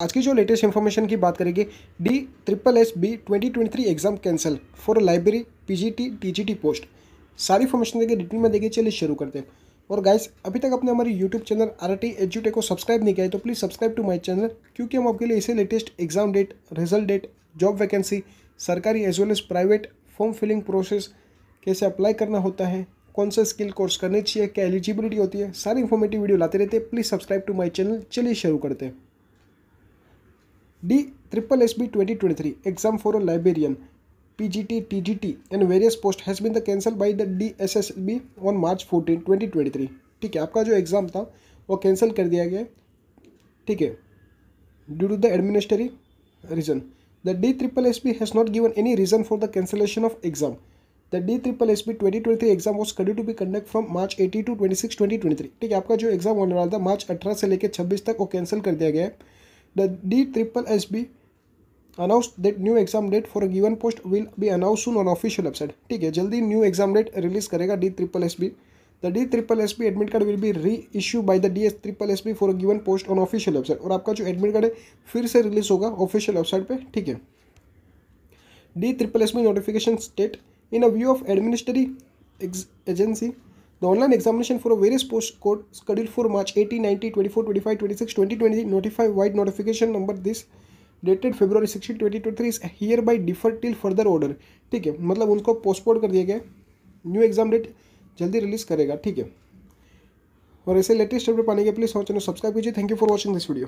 आज की जो लेटेस्ट इन्फॉर्मेशन की बात करेंगे D triple S B twenty twenty three exam cancel for library PGT TGT post सारी इन्फॉर्मेशन देखिए डिटेल में देखिए चलिए शुरू करते हैं। और गाइस अभी तक आपने हमारे यूट्यूब चैनल आर टी एजुटे को सब्सक्राइब नहीं किया है तो please subscribe to my channel क्योंकि हम आपके लिए इसे latest exam date result date job vacancy सरकारी as well as private form filling process कैसे अप्लाई करना होता है, कौन सा स्किल कोर्स करने चाहिए, क्या एलिजिबिलिटी होती है, सारी इन्फॉर्मेटिव वीडियो लाते रहते हैं please subscribe to my channel चलिए शुरू करते हैं। D triple SB 2023 exam for a librarian PGT TGT and various post has been the cancelled by the DSSB on March 14 2023 ठीक है, आपका जो एग्ज़ाम था, वो कैंसिल कर दिया गया। ठीक है due to the administry reason the D triple S B has not given any reason for the cancellation of exam the D triple S B twenty twenty three exam was study to be conduct from March eighty to twenty six twenty twenty three ठीक है, आपका जो exam होने वाला था मार्च अठारह से लेकर छब्बीस तक वो कैंसिल कर दिया गया। है the D triple S announced that new exam date for a given post will be announced soon on official website ठीक है जल्दी न्यू एग्ज़ाम डेट रिलीज़ करेगा D triple S B the D triple S B admit card will be reissue by the D S triple S B for a given post on official website और आपका जो admit card है फिर से release होगा official website पे ठीक है? D triple S B notification state in a view of administrative agency The online examination for a various post code scheduled for March 18, 19, 24, 25, 26, 2020 notify white notification number this. Dated February sixteen twenty twenty three is hereby defer till further order ठीक है? मतलब उनको postpone कर दिया गया new exam date जल्दी release करेगा। ठीक है? और ऐसे लेटेस्ट अपडेट पाने के प्लीज़ हमारे चैनल सब्सक्राइब कीजिए। Thank you for watching this video